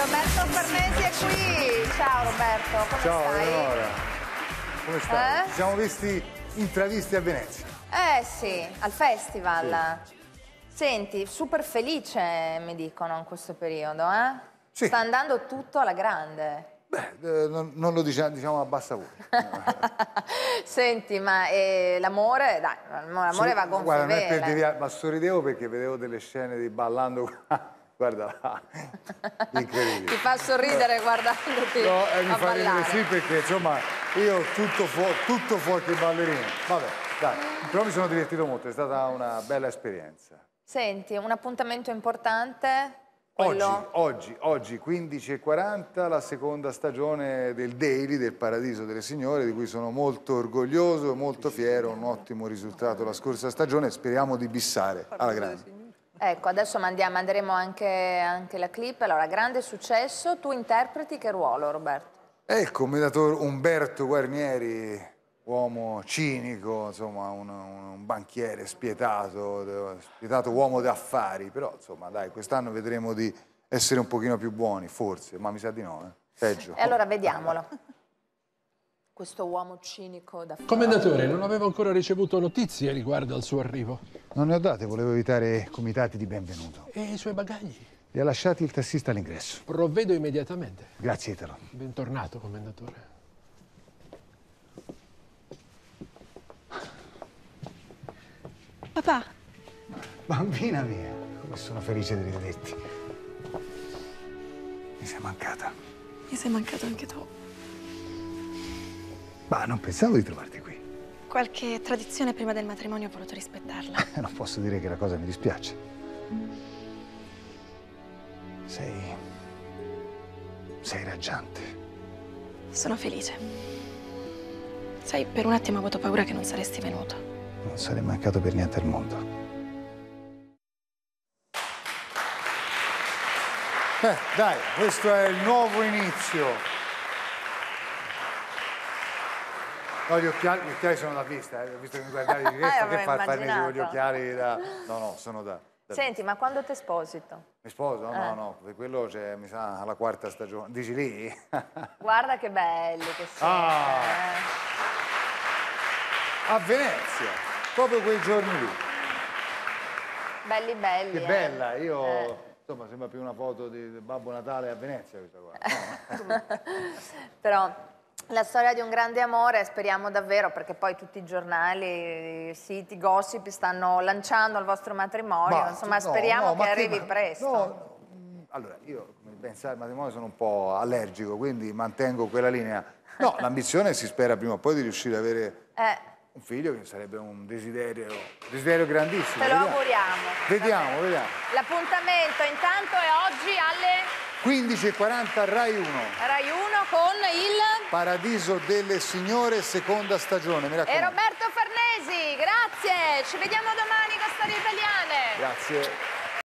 Roberto Farnesi è qui. Ciao Roberto, come Ciao stai? Eleonora, come stai? Eh? Ci siamo visti intravisti a Venezia. Eh sì, al festival. Senti, super felice mi dicono in questo periodo, eh? Sì. Sta andando tutto alla grande. Beh, eh, non, non lo diciamo, diciamo a bassa voce. Senti, ma eh, l'amore, dai, l'amore va a gonfie Guarda, non è per deviare, ma sorridevo perché vedevo delle scene di ballando qua. Guarda là, Ti incredibile. fa sorridere guardandoti No, eh, mi a fa ridere sì perché insomma io tutto, fu- tutto fuori che ballerino. Vabbè, dai, però mi sono divertito molto, è stata una bella esperienza. Senti, un appuntamento importante, Oggi, quello... oggi, oggi 15.40, la seconda stagione del Daily del Paradiso delle Signore, di cui sono molto orgoglioso e molto fiero, un ottimo risultato la scorsa stagione, speriamo di bissare alla grande. Ecco, adesso mandiamo, manderemo anche, anche la clip. Allora, grande successo. Tu interpreti che ruolo, Roberto? E il commendatore Umberto Guarnieri, uomo cinico, insomma un, un banchiere spietato, spietato uomo d'affari, però insomma dai, quest'anno vedremo di essere un pochino più buoni, forse, ma mi sa di no, eh. peggio. E allora vediamolo. Questo uomo cinico da Commendatore, non avevo ancora ricevuto notizie riguardo al suo arrivo. Non ne ho date, volevo evitare comitati di benvenuto. E i suoi bagagli? Li ha lasciati il tassista all'ingresso. Provvedo immediatamente. Grazie Italo. Bentornato, commendatore. Papà, Bambina mia, come sono felice di rivederti. Mi sei mancata. mi sei mancato anche tu. Ma non pensavo di trovarti qui. Qualche tradizione prima del matrimonio ho voluto rispettarla. Non posso dire che la cosa mi dispiace. Sei... sei raggiante. Sono felice. Sai, per un attimo ho avuto paura che non saresti venuto. Non sarei mancato per niente al mondo. Eh, dai, questo è il nuovo inizio. No, gli occhiali, gli occhiali sono da vista, eh. ho visto che mi guardavi di Eh, che farmi con gli occhiali da... No, no, sono da... da... Senti, ma quando ti sposito? Mi sposo? Eh. No, no, per quello c'è, mi sa, alla quarta stagione. Dici lì? Guarda che belli che sono. Ah. eh. A Venezia, proprio quei giorni lì. Belli belli. Che eh. bella, io... Eh. Insomma, sembra più una foto di Babbo Natale a Venezia questa qua. no? Però la storia di un grande amore, speriamo davvero, perché poi tutti i giornali, i siti, gossip stanno lanciando il vostro matrimonio. Ma- Insomma, no, speriamo no, che arrivi ma- presto. no, no, mm, allora, io, come ben sai, al matrimonio sono un po' allergico, quindi mantengo quella linea. No, l'ambizione si spera prima o poi di riuscire ad avere Eh, un figlio che sarebbe un desiderio, desiderio grandissimo. te lo vediamo. auguriamo. Vediamo, vediamo. L'appuntamento intanto è oggi alle 15.40 Rai 1, Rai 1 con il... Paradiso delle Signore, seconda stagione, mi E. Roberto Farnesi, grazie. Ci vediamo domani con Storie Italiane. Grazie.